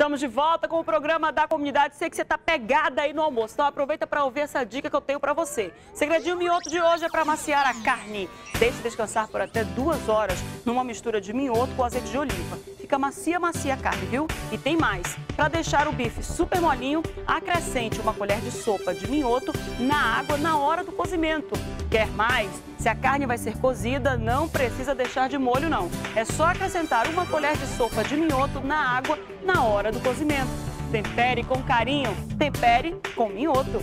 Estamos de volta com o programa da comunidade. Sei que você está pegada aí no almoço, então aproveita para ouvir essa dica que eu tenho para você. Segredinho minhoto de hoje é para maciar a carne. Deixe descansar por até duas horas numa mistura de minhoto com azeite de oliva. Fica macia, macia a carne, viu? E tem mais. Para deixar o bife super molinho, acrescente uma colher de sopa de minhoto na água na hora do cozimento. Quer mais? Se a carne vai ser cozida, não precisa deixar de molho não. É só acrescentar uma colher de sopa de minhoto na água na hora do cozimento. Tempere com carinho, tempere com minhoto.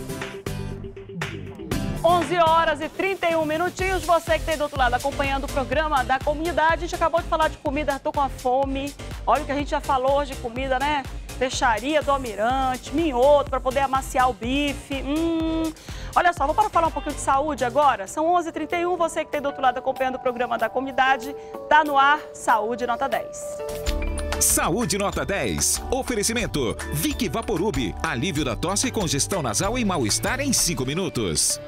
11 horas e 31 minutinhos. Você que tem do outro lado acompanhando o programa da comunidade. A gente acabou de falar de comida, estou com a fome. Olha o que a gente já falou hoje de comida, né? Peixaria do Almirante, minhoto para poder amaciar o bife. Hum. Olha só, vou para falar um pouquinho de saúde agora. São 11h31, você que tem do outro lado acompanhando o programa da comunidade. Tá no ar, Saúde Nota 10. Saúde Nota 10. Oferecimento. Vic Vaporub. Alívio da tosse, congestão nasal e mal-estar em 5 minutos.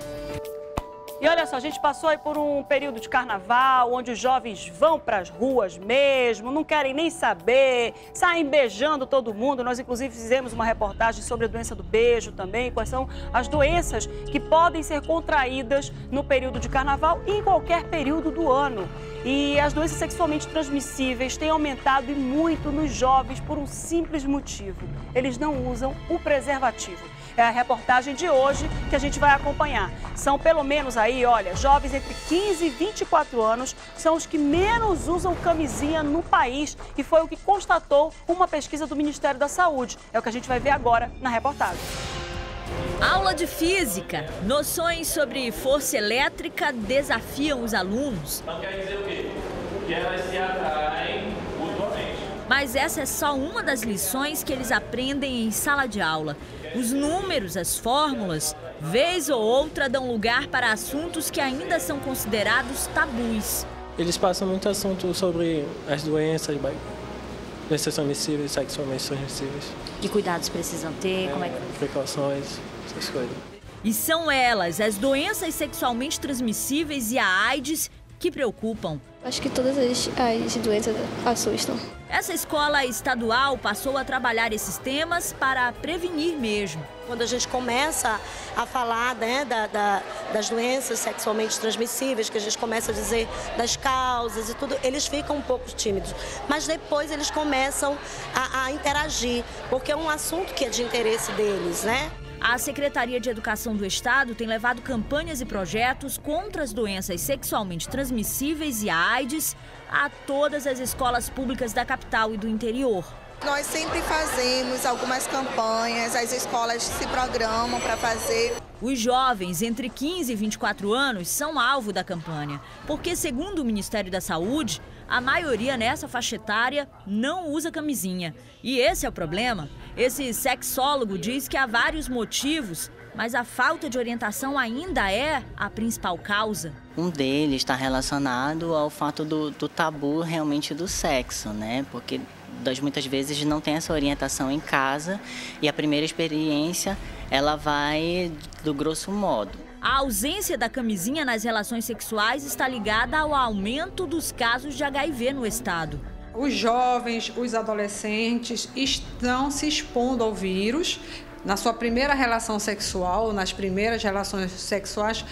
E olha só, a gente passou aí por um período de carnaval, onde os jovens vão para as ruas mesmo, não querem nem saber, saem beijando todo mundo. Nós, inclusive, fizemos uma reportagem sobre a doença do beijo também, quais são as doenças que podem ser contraídas no período de carnaval e em qualquer período do ano. E as doenças sexualmente transmissíveis têm aumentado e muito nos jovens por um simples motivo: eles não usam o preservativo. É a reportagem de hoje que a gente vai acompanhar. São pelo menos aí, olha, jovens entre 15 e 24 anos são os que menos usam camisinha no país e foi o que constatou uma pesquisa do Ministério da Saúde. É o que a gente vai ver agora na reportagem. Aula de física. Noções sobre força elétrica desafiam os alunos. Então quer dizer o quê? Que elas se atraem mutuamente. Mas essa é só uma das lições que eles aprendem em sala de aula. Os números, as fórmulas, vez ou outra dão lugar para assuntos que ainda são considerados tabus. Eles passam muito assunto sobre as doenças, doenças transmissíveis, sexualmente transmissíveis. Que cuidados precisam ter? Como é que... Precauções, essas coisas. E são elas, as doenças sexualmente transmissíveis e a AIDS, que preocupam. Acho que todas as, as doenças assustam. Essa escola estadual passou a trabalhar esses temas para prevenir mesmo. Quando a gente começa a falar né, da, da, das doenças sexualmente transmissíveis, que a gente começa a dizer das causas e tudo, eles ficam um pouco tímidos. Mas depois eles começam a, a interagir, porque é um assunto que é de interesse deles, né? A Secretaria de Educação do Estado tem levado campanhas e projetos contra as doenças sexualmente transmissíveis e a AIDS a todas as escolas públicas da capital e do interior. Nós sempre fazemos algumas campanhas, as escolas se programam para fazer. Os jovens entre 15 e 24 anos são alvo da campanha, porque, segundo o Ministério da Saúde, a maioria nessa faixa etária não usa camisinha. E esse é o problema. Esse sexólogo diz que há vários motivos, mas a falta de orientação ainda é a principal causa. Um deles está relacionado ao fato do, do tabu realmente do sexo, né? Porque das muitas vezes não tem essa orientação em casa e a primeira experiência ela vai do grosso modo. A ausência da camisinha nas relações sexuais está ligada ao aumento dos casos de HIV no estado. Os jovens, os adolescentes estão se expondo ao vírus na sua primeira relação sexual, nas primeiras relações sexuais,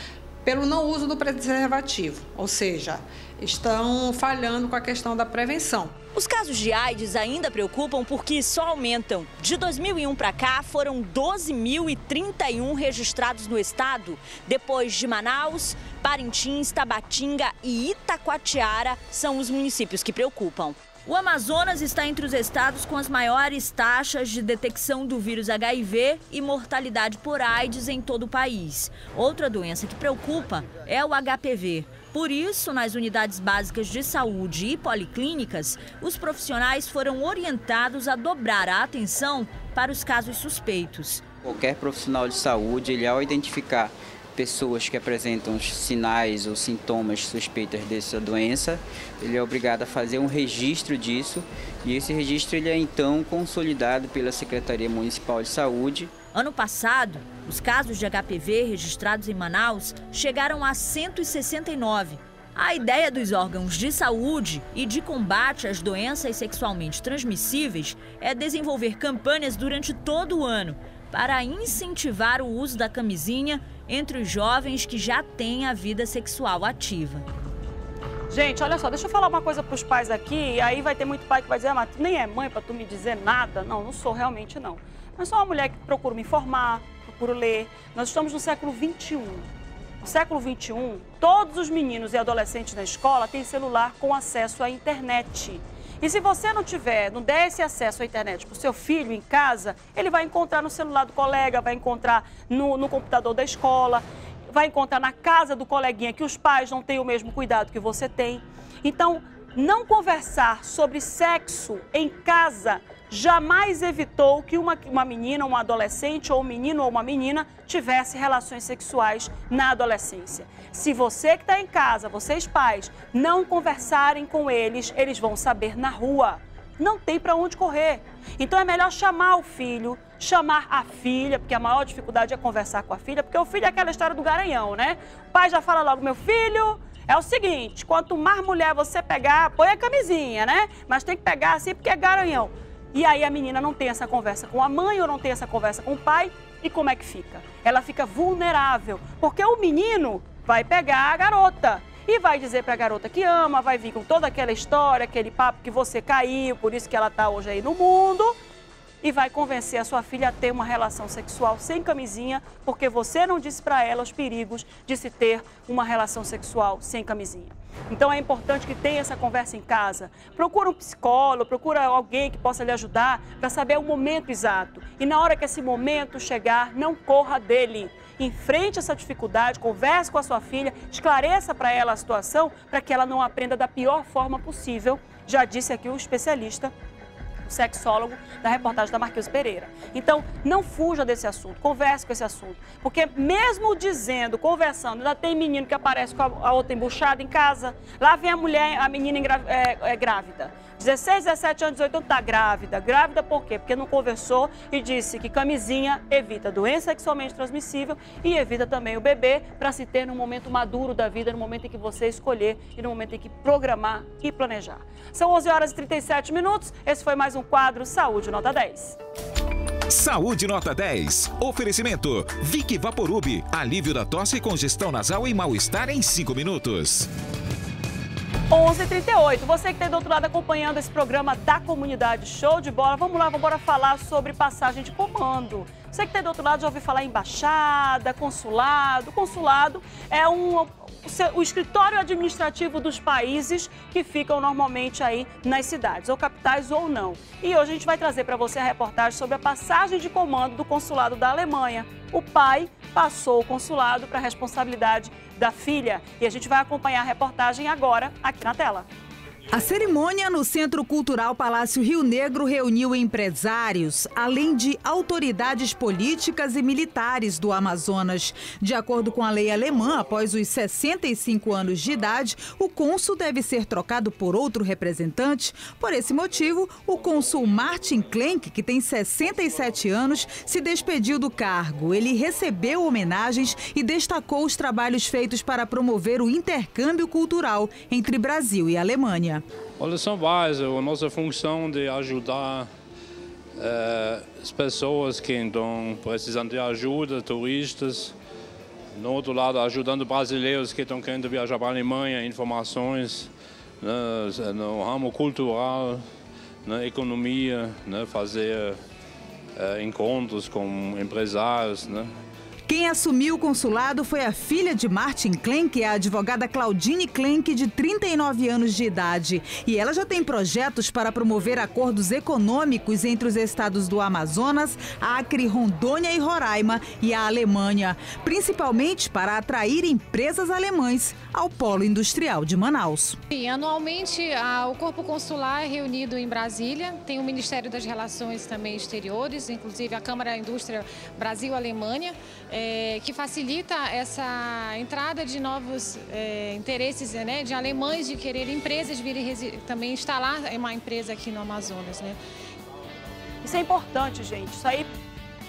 pelo não uso do preservativo, ou seja, estão falhando com a questão da prevenção. Os casos de AIDS ainda preocupam porque só aumentam. De 2001 para cá, foram 12.031 registrados no estado. Depois de Manaus, Parintins, Tabatinga e Itacoatiara são os municípios que preocupam. O Amazonas está entre os estados com as maiores taxas de detecção do vírus HIV e mortalidade por AIDS em todo o país. Outra doença que preocupa é o HPV. Por isso, nas unidades básicas de saúde e policlínicas, os profissionais foram orientados a dobrar a atenção para os casos suspeitos. Qualquer profissional de saúde, ele ao identificar pessoas que apresentam sinais ou sintomas suspeitas dessa doença, ele é obrigado a fazer um registro disso e esse registro ele é então consolidado pela Secretaria Municipal de Saúde. Ano passado, os casos de HPV registrados em Manaus chegaram a 169. A ideia dos órgãos de saúde e de combate às doenças sexualmente transmissíveis é desenvolver campanhas durante todo o ano para incentivar o uso da camisinha entre os jovens que já têm a vida sexual ativa. Gente, olha só, deixa eu falar uma coisa para os pais aqui, e aí vai ter muito pai que vai dizer, ah, mas tu nem é mãe para tu me dizer nada. Não, não sou realmente não. Mas sou uma mulher que procura me informar, procuro ler. Nós estamos no século 21 no século XXI, todos os meninos e adolescentes na escola têm celular com acesso à internet. E se você não tiver, não der esse acesso à internet para o seu filho em casa, ele vai encontrar no celular do colega, vai encontrar no, no computador da escola, vai encontrar na casa do coleguinha que os pais não têm o mesmo cuidado que você tem. Então, não conversar sobre sexo em casa jamais evitou que uma, uma menina, um adolescente, ou um menino ou uma menina tivesse relações sexuais na adolescência. Se você que está em casa, vocês pais, não conversarem com eles, eles vão saber na rua. Não tem para onde correr. Então é melhor chamar o filho, chamar a filha, porque a maior dificuldade é conversar com a filha, porque o filho é aquela história do garanhão, né? O pai já fala logo, meu filho, é o seguinte, quanto mais mulher você pegar, põe a camisinha, né? Mas tem que pegar assim porque é garanhão. E aí a menina não tem essa conversa com a mãe ou não tem essa conversa com o pai. E como é que fica? Ela fica vulnerável, porque o menino vai pegar a garota e vai dizer para a garota que ama, vai vir com toda aquela história, aquele papo que você caiu, por isso que ela está hoje aí no mundo e vai convencer a sua filha a ter uma relação sexual sem camisinha, porque você não disse para ela os perigos de se ter uma relação sexual sem camisinha. Então é importante que tenha essa conversa em casa. Procura um psicólogo, procura alguém que possa lhe ajudar para saber o momento exato. E na hora que esse momento chegar, não corra dele. Enfrente essa dificuldade, converse com a sua filha, esclareça para ela a situação para que ela não aprenda da pior forma possível. Já disse aqui o especialista sexólogo da reportagem da Marquinhos Pereira. Então, não fuja desse assunto, converse com esse assunto. Porque mesmo dizendo, conversando, ainda tem menino que aparece com a, outra embuchada em casa, lá vem a mulher, a menina é, é grávida. 16, 17 anos, 18 anos, está grávida. Grávida por quê? Porque não conversou e disse que camisinha evita doença sexualmente transmissível e evita também o bebê para se ter no momento maduro da vida, no momento em que você escolher e no momento em que programar e planejar. São 11 horas e 37 minutos. Esse foi mais um quadro Saúde Nota 10. Saúde Nota 10. Oferecimento. Vic Vaporub. Alívio da tosse, congestão nasal e mal-estar em 5 minutos. 11h38. Você que está do outro lado acompanhando esse programa da comunidade Show de Bola, vamos lá, vamos embora falar sobre passagem de comando. Você que está do outro lado já ouviu falar em embaixada, consulado. Consulado é um, o escritório administrativo dos países que ficam normalmente aí nas cidades, ou capitais ou não. E hoje a gente vai trazer para você a reportagem sobre a passagem de comando do consulado da Alemanha. O pai passou o consulado para a responsabilidade da filha. E a gente vai acompanhar a reportagem agora aqui na tela. A cerimônia no Centro Cultural Palácio Rio Negro reuniu empresários, além de autoridades políticas e militares do Amazonas. De acordo com a lei alemã, após os 65 anos de idade, o cônsul deve ser trocado por outro representante. Por esse motivo, o cônsul Martin Klenk, que tem 67 anos, se despediu do cargo. Ele recebeu homenagens e destacou os trabalhos feitos para promover o intercâmbio cultural entre Brasil e Alemanha. Olha, são várias. A nossa função de ajudar é, as pessoas que estão precisando de ajuda, turistas. No outro lado, ajudando brasileiros que estão querendo viajar para a Alemanha, informações né, no ramo cultural, na economia, né, fazer é, encontros com empresários. Né. Quem assumiu o consulado foi a filha de Martin Klenk, a advogada Claudine Klenk, de 39 anos de idade. E ela já tem projetos para promover acordos econômicos entre os estados do Amazonas, Acre, Rondônia e Roraima e a Alemanha, principalmente para atrair empresas alemães ao polo industrial de Manaus. E, anualmente, a, o Corpo Consular é reunido em Brasília, tem o Ministério das Relações também Exteriores, inclusive a Câmara Indústria Brasil-Alemanha é, que facilita essa entrada de novos é, interesses né, de alemães de querer empresas virem também instalar uma empresa aqui no Amazonas. Né? Isso é importante, gente. Isso aí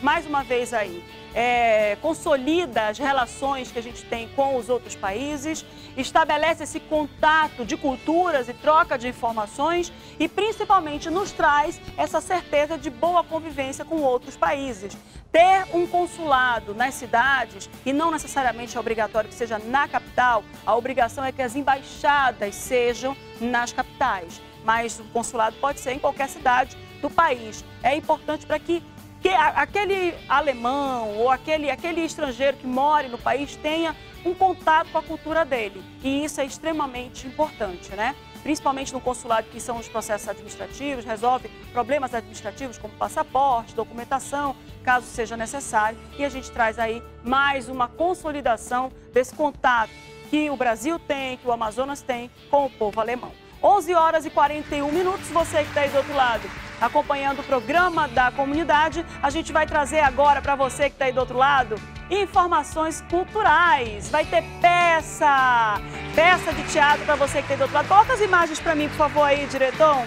mais uma vez aí, é, consolida as relações que a gente tem com os outros países, estabelece esse contato de culturas e troca de informações e principalmente nos traz essa certeza de boa convivência com outros países. Ter um consulado nas cidades, e não necessariamente é obrigatório que seja na capital, a obrigação é que as embaixadas sejam nas capitais. Mas o consulado pode ser em qualquer cidade do país. É importante para que que aquele alemão ou aquele, aquele estrangeiro que mora no país tenha um contato com a cultura dele. E isso é extremamente importante, né? Principalmente no consulado, que são os processos administrativos, resolve problemas administrativos como passaporte, documentação, caso seja necessário. E a gente traz aí mais uma consolidação desse contato que o Brasil tem, que o Amazonas tem com o povo alemão. 11 horas e 41 minutos, você que está aí do outro lado acompanhando o programa da comunidade. A gente vai trazer agora para você que está aí do outro lado informações culturais. Vai ter peça, peça de teatro para você que está aí do outro lado. Coloca as imagens para mim, por favor, aí, diretor.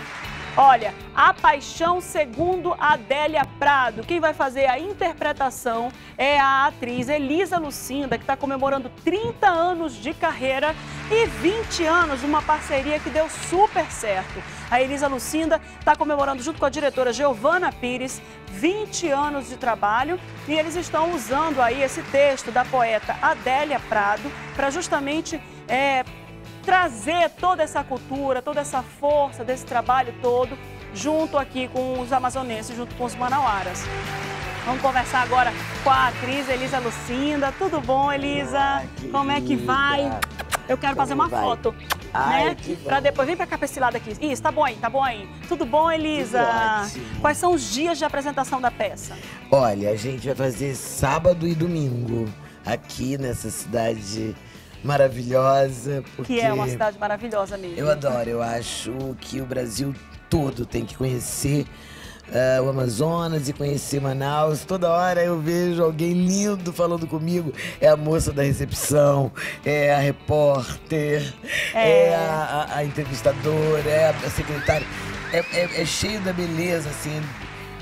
Olha, A Paixão segundo Adélia Prado. Quem vai fazer a interpretação é a atriz Elisa Lucinda, que está comemorando 30 anos de carreira e 20 anos uma parceria que deu super certo. A Elisa Lucinda está comemorando junto com a diretora Giovana Pires 20 anos de trabalho e eles estão usando aí esse texto da poeta Adélia Prado para justamente é, trazer toda essa cultura, toda essa força desse trabalho todo junto aqui com os amazonenses, junto com os manauaras. Vamos conversar agora com a atriz Elisa Lucinda. Tudo bom, Elisa? Como é que vai? Eu quero Como fazer uma vai? foto. Ai, né? Para depois, vem para cá pra esse lado aqui. Isso, tá bom aí, tá bom aí. Tudo bom, Elisa? Tudo Quais são os dias de apresentação da peça? Olha, a gente vai fazer sábado e domingo aqui nessa cidade maravilhosa. Porque que é uma cidade maravilhosa mesmo. Eu adoro, eu acho que o Brasil todo tem que conhecer uh, o Amazonas e conhecer Manaus. Toda hora eu vejo alguém lindo falando comigo. É a moça da recepção, é a repórter, é, é a, a, a, entrevistadora, é a secretária. É, é, é cheio da beleza, assim,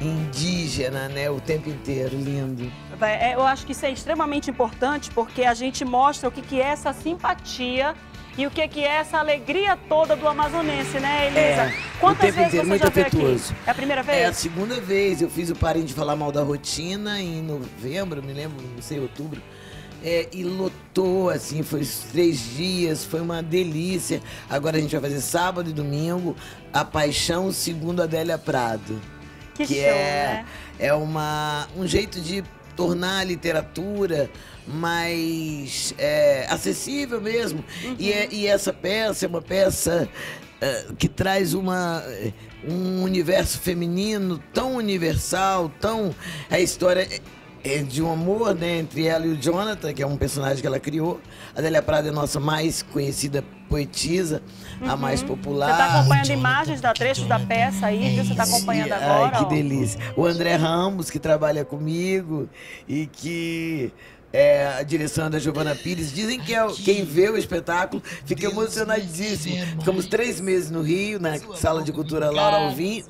indígena, né? O tempo inteiro, lindo. É, eu acho que isso é extremamente importante porque a gente mostra o que, que é essa simpatia e o que, que é essa alegria toda do amazonense, né, Elisa? É, Quantas vezes inteiro, você muito já afetuoso. aqui? É a primeira vez? É a segunda vez. Eu fiz o Parem de Falar Mal da Rotina em novembro, me lembro, não sei, outubro. É, e lotou, assim, foi três dias, foi uma delícia. Agora a gente vai fazer sábado e domingo, A Paixão segundo Adélia Prado. Que, que show, é, né? é uma, um jeito de tornar a literatura mais é, acessível mesmo. Uhum. E, é, e essa peça é uma peça é, que traz uma, um universo feminino tão universal, tão. A história de um amor né, entre ela e o Jonathan, que é um personagem que ela criou. A Adélia Prada é a nossa mais conhecida poetisa, uhum. a mais popular. Você está acompanhando imagens da trechos da peça aí, viu? Você está acompanhando agora. Ai, que ó. delícia. O André Ramos, que trabalha comigo e que é, a direção da Giovana Pires. Dizem que é, quem vê o espetáculo fica emocionadíssimo. Ficamos três meses no Rio, na Sala de Cultura Laura Alvim,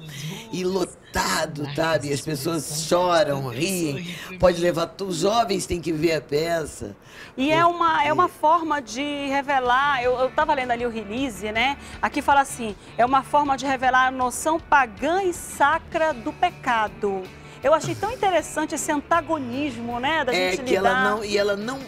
e lotado, sabe? As pessoas choram, riem. Pode levar. Os jovens têm que ver a peça. E é uma, é uma forma de revelar. Eu estava lendo ali o release, né? Aqui fala assim: é uma forma de revelar a noção pagã e sacra do pecado. Eu achei tão interessante esse antagonismo, né, da é gente que lidar. ela não e ela não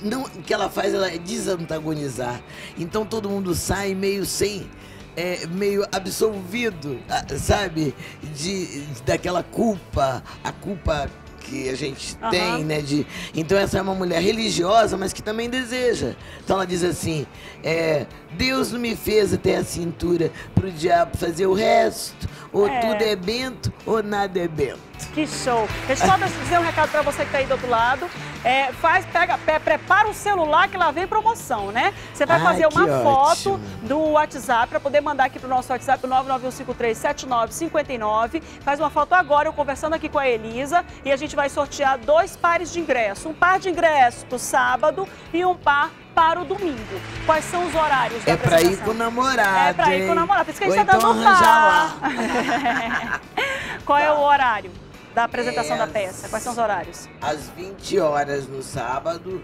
não o que ela faz ela é desantagonizar. Então todo mundo sai meio sem é, meio absolvido, sabe? De, daquela culpa, a culpa que a gente uhum. tem, né? De, então essa é uma mulher religiosa, mas que também deseja. Então ela diz assim: é, Deus não me fez até a cintura para o diabo fazer o resto. Ou é. tudo é bento ou nada é bento. Que show. Deixa eu só dizer um recado para você que está aí do outro lado. É, faz, pega, prepara o celular que lá vem promoção, né? Você vai Ai, fazer uma foto ótimo. do WhatsApp para poder mandar aqui pro nosso WhatsApp, 991537959. Faz uma foto agora, eu conversando aqui com a Elisa, e a gente vai sortear dois pares de ingressos. Um par de ingressos pro sábado e um par para o domingo. Quais são os horários da É para ir com o namorado. É para ir com o namorado. Por isso que a gente está então dando lá. Qual é o horário? Da apresentação É, da peça? Quais são os horários? Às 20 horas no sábado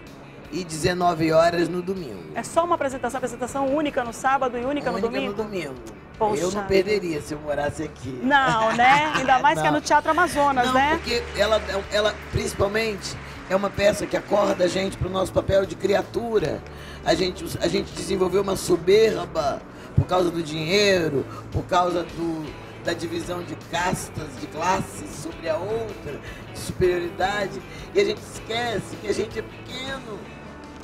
e 19 horas no domingo. É só uma apresentação, apresentação única no sábado e única, no Única domingo? no domingo. Poxa eu não perderia se eu morasse aqui. Não, né? Ainda mais que é no Teatro Amazonas, Não, né? porque ela, ela, principalmente, é uma peça que acorda a gente para o nosso papel de criatura. A gente, a gente desenvolveu uma soberba por causa do dinheiro, por causa do, da divisão de castas, de classes sobre a outra, de superioridade. E a gente esquece que a gente é pequeno.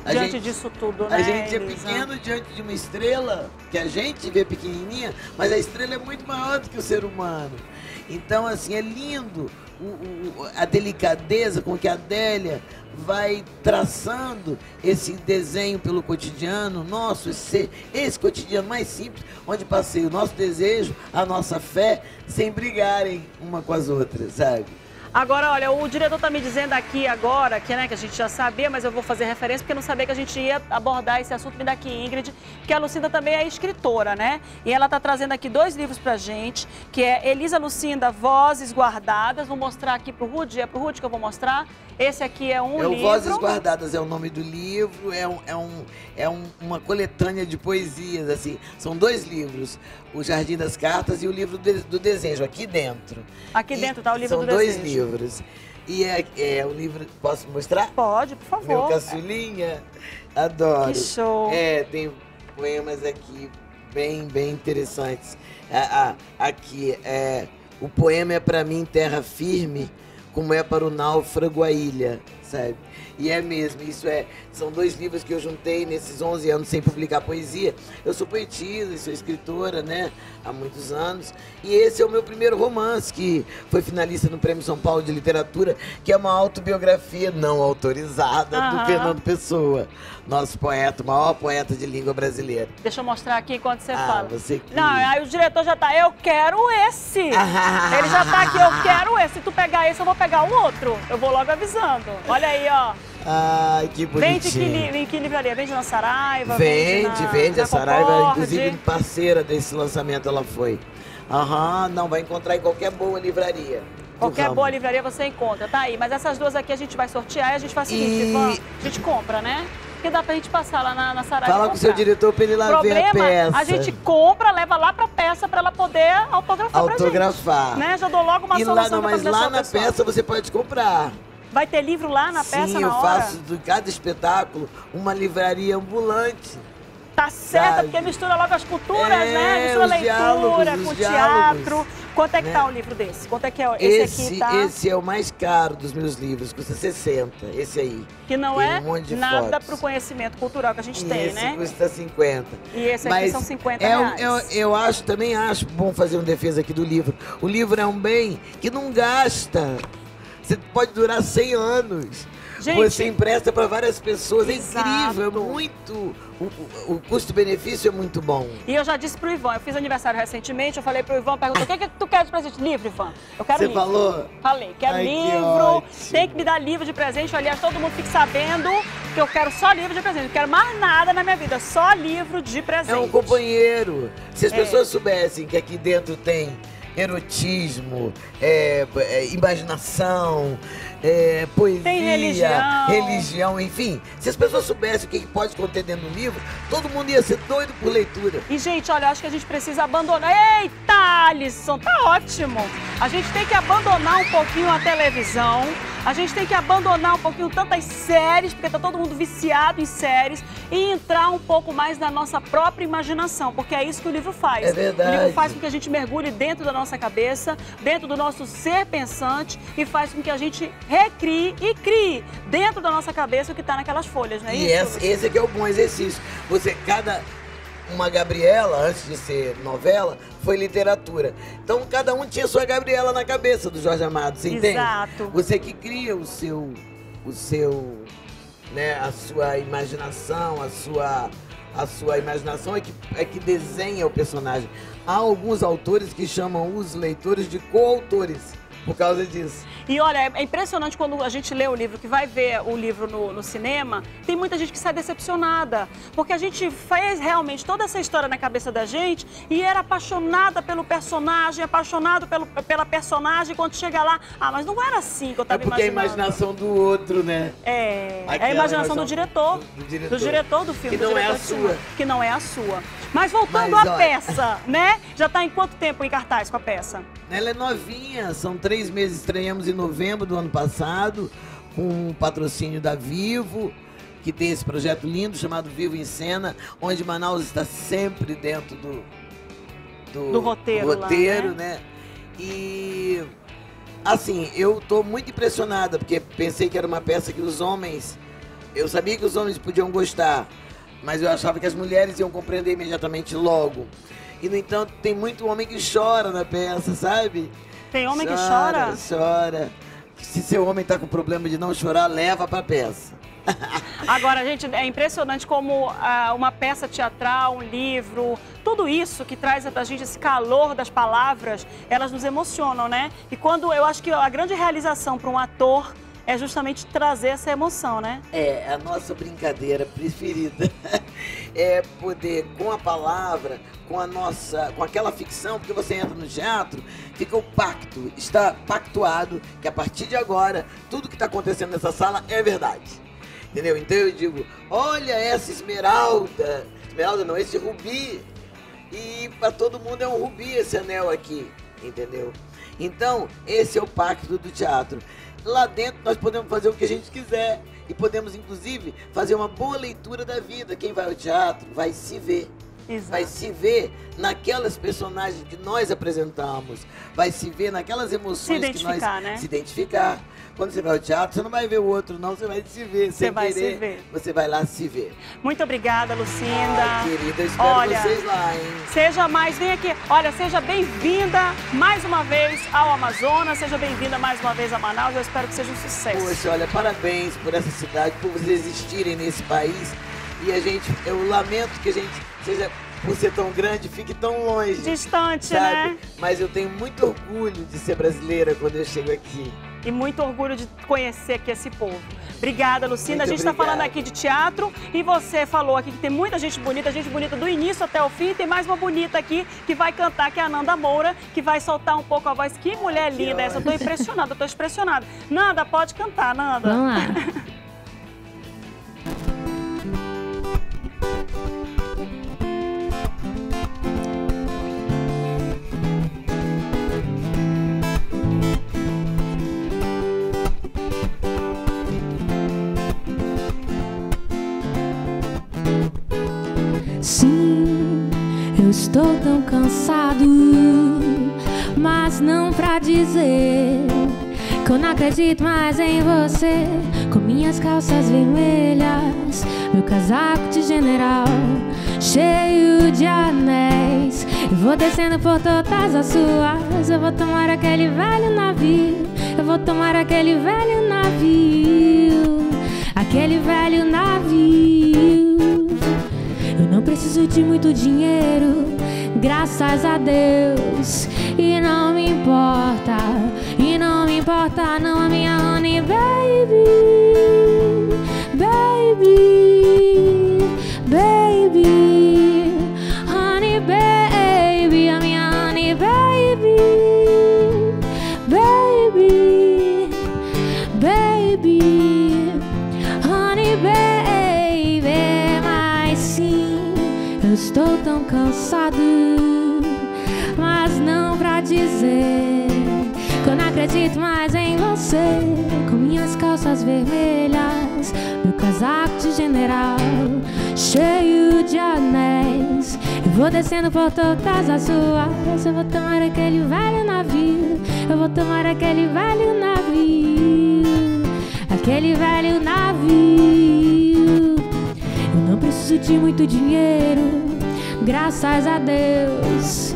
A Diante gente- disso tudo, né? a gente é pequeno diante de uma estrela que a gente vê pequenininha, mas a estrela é muito maior do que o ser humano. Então, assim, é lindo o- o- a delicadeza com que a Adélia vai traçando esse desenho pelo cotidiano nosso, esse, esse cotidiano mais simples, onde passei o nosso desejo, a nossa fé, sem brigarem uma com as outras, sabe? Agora, olha, o diretor está me dizendo aqui agora, que, né, que a gente já sabia, mas eu vou fazer referência porque não sabia que a gente ia abordar esse assunto. Me dá aqui, Ingrid, que a Lucinda também é escritora, né? E ela está trazendo aqui dois livros pra gente, que é Elisa Lucinda, Vozes Guardadas. Vou mostrar aqui pro Rude, é pro Rude que eu vou mostrar. Esse aqui é um é o livro. Vozes Guardadas é o nome do livro, é, um, é, um, é um- uma coletânea de poesias, assim. São dois livros, o Jardim das Cartas e o livro de- do Desejo, aqui dentro. Aqui E dentro tá o livro são do dois Desejo. Livros. E é, é o livro, posso mostrar? Pode, por favor. Meu caçulinha, adoro. Que show. É, tem poemas aqui bem, bem interessantes. Ah, ah, aqui, é, o poema é para mim terra firme, como é para o náufrago a ilha, E é mesmo, isso é, são dois livros que eu juntei nesses 11 anos sem publicar poesia. Eu sou poetisa, e sou escritora, né, há muitos anos. E esse é o meu primeiro romance, que foi finalista no Prêmio São Paulo de Literatura, que é uma autobiografia não autorizada Aham. do Fernando Pessoa, nosso poeta, o maior poeta de língua brasileira. Deixa eu mostrar aqui enquanto você Ah, fala. você que- Não, aí o diretor já tá, eu quero esse. Ele já tá aqui, eu quero esse. Se tu pegar esse, eu vou pegar o outro. Eu vou logo avisando. Olha aí, ó. Ai, que Vende que, bonitinho. li, em que livraria? Vende na Saraiva? Vende, na- vende. na A Saraiva, Concorde? inclusive, parceira desse lançamento, ela foi. Aham, não, vai encontrar em qualquer boa livraria. Qualquer ramo. boa livraria você encontra, tá aí. Mas essas duas aqui a gente vai sortear e a gente faz o seguinte, E- Ivan, a gente compra, né? Porque dá pra gente passar lá na, na Saraiva Fala com o seu diretor pra ele lá Problema, ver a peça. a gente compra, leva lá pra peça pra ela poder autografar, Autografar. pra gente. Né? Já dou logo uma e lá, solução não, pra mas lá na pessoa. peça você pode comprar. Vai ter livro lá na peça Sim, na eu hora? faço de cada espetáculo uma livraria ambulante. Tá certo, Sabe? porque mistura logo as culturas, É, né? Mistura leitura com teatro. Quanto é que né? tá um livro desse? Quanto é que é esse, Esse, aqui, tá? esse é o mais caro dos meus livros, custa 60, esse aí. Que não Tem é um nada fotos. pro conhecimento cultural que a gente E tem, esse né? custa 50. E esse aqui Mas são 50 é reais. eu, eu acho, também acho bom fazer uma defesa aqui do livro. O livro é um bem que não gasta. Você pode durar 100 anos. Gente, Você empresta para várias pessoas. É Exato. incrível, é muito. O, o- custo-benefício é muito bom. E eu já disse pro Ivan, eu fiz aniversário recentemente, eu falei pro Ivan, perguntou, o que, que tu quer de presente? Livro, Ivan? Eu quero Você livro. falou? Falei, quero Ai, que livro, ótimo. tem que me dar livro de presente. Aliás, todo mundo fique sabendo que eu quero só livro de presente. Não quero mais nada na minha vida, só livro de presente. É um companheiro. Se as É. pessoas soubessem que aqui dentro tem erotismo, é, é, imaginação, é, poesia, Tem religião. religião, enfim. Se as pessoas soubessem o que pode conter dentro do livro, todo mundo ia ser doido por leitura. E, gente, olha, acho que a gente precisa abandonar. Eita, Alisson, tá ótimo. A gente tem que abandonar um pouquinho a televisão. A gente tem que abandonar um pouquinho tantas séries, porque tá todo mundo viciado em séries, e entrar um pouco mais na nossa própria imaginação, porque é isso que o livro faz. É verdade. O livro faz com que a gente mergulhe dentro da nossa cabeça, dentro do nosso ser pensante, e faz com que a gente recrie e crie dentro da nossa cabeça o que tá naquelas folhas, não é e isso? esse, esse aqui é o bom exercício. Você, cada. Uma Gabriela, antes de ser novela, foi literatura. Então cada um tinha sua Gabriela na cabeça do Jorge Amado, você entende? Exato. Você que cria o seu. O seu. Né, a sua imaginação, a sua. A sua imaginação é que, é que desenha o personagem. Há alguns autores que chamam os leitores de coautores. Por causa disso. E olha, é impressionante quando a gente lê o livro, que vai ver o livro no, no, cinema, tem muita gente que sai decepcionada. Porque a gente fez realmente toda essa história na cabeça da gente e era apaixonada pelo personagem, apaixonado pelo, pela personagem, quando chega lá, ah, mas não era assim que eu estava é porque imaginando. é a imaginação do outro, né? É, Aquela é a imaginação do diretor, do, do, diretor. do diretor do filme. Que não é a sua. Que não é a sua. Mas voltando Mas, à olha... peça, né? Já está em quanto tempo em cartaz com a peça? Ela é novinha, são três meses, estreamos em novembro do ano passado, com o patrocínio da Vivo, que tem esse projeto lindo chamado Vivo em Cena, onde Manaus está sempre dentro do, do, do roteiro, roteiro lá, né? né? E assim, eu estou muito impressionada, porque pensei que era uma peça que os homens. Eu sabia que os homens podiam gostar, mas eu achava que as mulheres iam compreender imediatamente logo. E, no entanto, tem muito homem que chora na peça, sabe? Tem homem chora, que chora? Chora. Se seu homem tá com problema de não chorar, leva pra peça. Agora, gente, é impressionante como ah, uma peça teatral, um livro, tudo isso que traz pra gente esse calor das palavras, elas nos emocionam, né? E quando eu acho que a grande realização para um ator é justamente trazer essa emoção, né? É, a nossa brincadeira preferida é poder, com a palavra, com a nossa, com aquela ficção, porque você entra no teatro, fica o pacto, está pactuado que a partir de agora, tudo que está acontecendo nessa sala é verdade. Entendeu? Então eu digo, olha essa esmeralda, esmeralda não, esse rubi. E para todo mundo é um rubi esse anel aqui, entendeu? Então, esse é o pacto do teatro. Lá dentro nós podemos fazer o que a gente quiser e podemos inclusive fazer uma boa leitura da vida. Quem vai ao teatro vai se ver. Exato. Vai se ver naquelas personagens que nós apresentamos, vai se ver naquelas emoções que nós né? se identificar. Quando você vai ao teatro, você não vai ver o outro, não, você vai se ver. Você vai querer, se ver. Você vai lá se ver. Muito obrigada, Lucinda. Ai, querida, eu espero Olha, vocês lá, hein? Seja mais, vem aqui. Olha, seja bem-vinda mais uma vez ao Amazonas, seja bem-vinda mais uma vez a Manaus. Eu espero que seja um sucesso. Poxa, olha, parabéns por essa cidade, por vocês existirem nesse país. E a gente, eu lamento que a gente seja por ser tão grande, fique tão longe. Distante, sabe? né? Mas eu tenho muito orgulho de ser brasileira quando eu chego aqui. E muito orgulho de conhecer aqui esse povo. Obrigada, Lucinda. Muito a gente está falando aqui de teatro e você falou aqui que tem muita gente bonita, gente bonita do início até o fim. Tem mais uma bonita aqui que vai cantar, que é a Nanda Moura, que vai soltar um pouco a voz. Que mulher linda que essa. Eu tô impressionada, eu tô impressionada. Nanda, pode cantar, Nanda. Vamos lá. Estou tão cansado, mas não pra dizer que eu não acredito mais em você. Com minhas calças vermelhas, meu casaco de general, cheio de anéis. Eu vou descendo por todas as suas. Eu vou tomar aquele velho navio. Eu vou tomar aquele velho navio. Aquele velho navio. Não preciso de muito dinheiro graças a Deus. E não me importa, e não me importa, não a minha honey baby, acredito mais em você. Com minhas calças vermelhas, meu casaco de general, cheio de anéis. Eu vou descendo por todas as ruas. Eu vou tomar aquele velho navio. Eu vou tomar aquele velho navio. Aquele velho navio. Eu não preciso de muito dinheiro, graças a Deus.